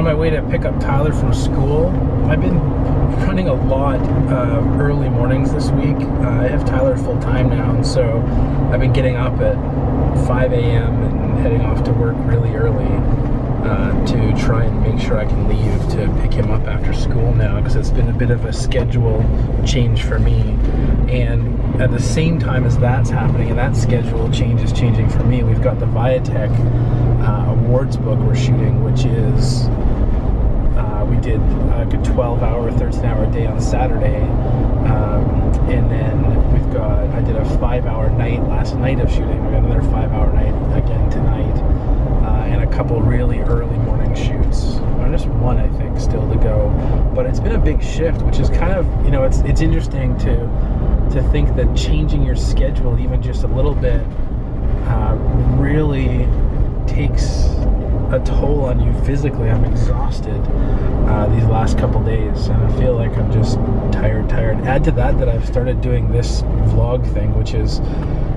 on my way to pick up Tyler from school. I've been running a lot of early mornings this week. Uh, I have Tyler full time now, and so I've been getting up at 5 a.m. and heading off to work really early uh, to try and make sure I can leave to pick him up after school now because it's been a bit of a schedule change for me. And at the same time as that's happening and that schedule change is changing for me, we've got the Viatec uh, awards book we're shooting, which is uh, like a 12 hour, 13 hour day on Saturday. Um, and then we've got, I did a five hour night last night of shooting. We got another five hour night again tonight. Uh, and a couple really early morning shoots. Or just one, I think, still to go. But it's been a big shift, which is kind of, you know, it's it's interesting to to think that changing your schedule even just a little bit uh, really takes a toll on you physically. I'm exhausted uh, these last couple days, and I feel like I'm just tired, tired. Add to that that I've started doing this vlog thing, which is,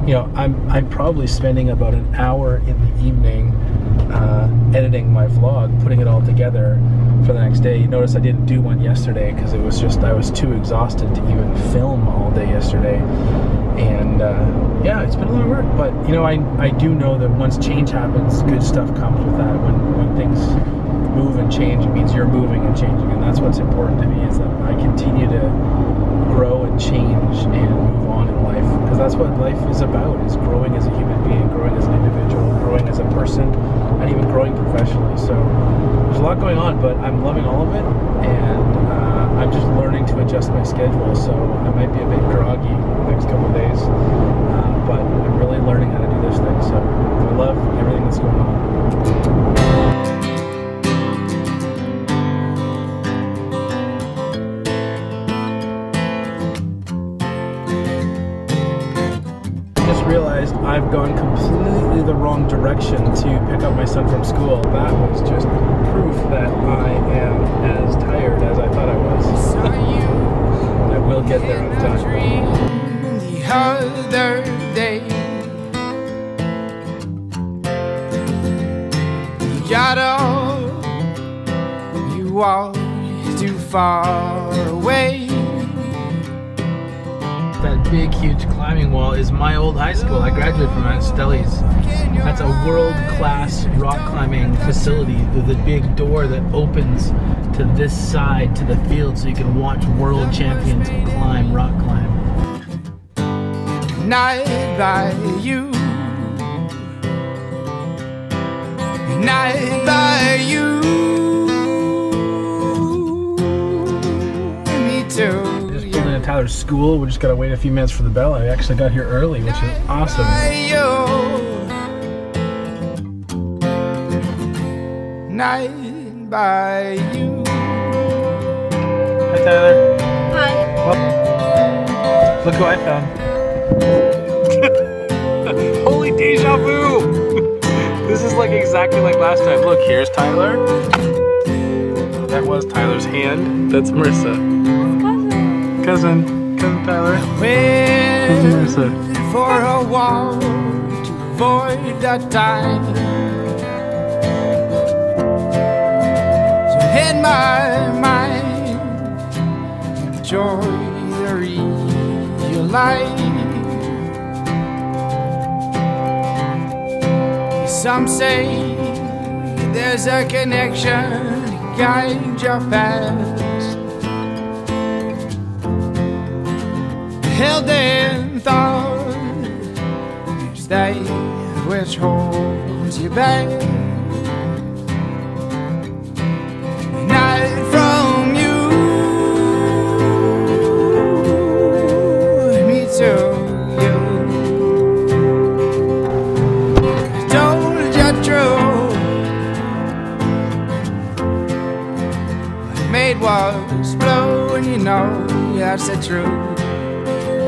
you know, I'm I'm probably spending about an hour in the evening uh, editing my vlog, putting it all together for the next day. You notice I didn't do one yesterday because it was just I was too exhausted to even film all day yesterday and uh, yeah, it's been a lot of work. But you know, I I do know that once change happens, good stuff comes with that. When when things move and change, it means you're moving and changing, and that's what's important to me is that I continue to grow and change and move on in life because that's what life is about: is growing as a human being, growing as an individual, growing as a person, and even growing professionally. So there's a lot going on, but I'm loving all of it, and. Uh, I'm just learning to adjust my schedule, so I might be a bit groggy the next couple days. Uh, but I'm really learning how to do this thing, so I love everything that's going on. Gone completely the wrong direction to pick up my son from school. That was just proof that I am as tired as I thought I was. I will get there on time. The other day, you got up, you walked too far away. That big, huge climbing wall is my old high school. I graduated from at Stelly's. That's a world-class rock climbing facility The, a big door that opens to this side to the field so you can watch world champions climb, rock climb. Night by you, night by Just Tyler's school. We just gotta wait a few minutes for the bell. I actually got here early, which is awesome. By you. Night by you. Hi, Tyler. Hi. Look who I found. Holy deja vu! this is like exactly like last time. Look, here's Tyler. That was Tyler's hand. That's Marissa. Cousin. Cousin Tyler. Cousin for a walk to avoid that time. To hit my mind, enjoy the real life. Some say there's a connection guide your past. Held in thought is that which holds you back. Night from you, me you. Told you true, made was blue, and you know that's the truth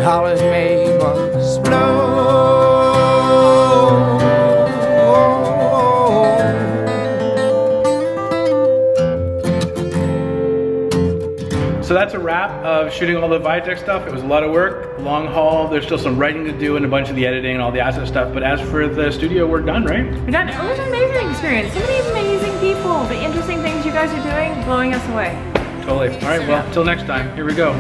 all it made was blow. So that's a wrap of shooting all the Viatec stuff. It was a lot of work, long haul. There's still some writing to do and a bunch of the editing and all the asset stuff. But as for the studio, we're done, right? We're done. It was an amazing experience. So many amazing people. The interesting things you guys are doing, blowing us away. Totally. All right, well, until next time, here we go.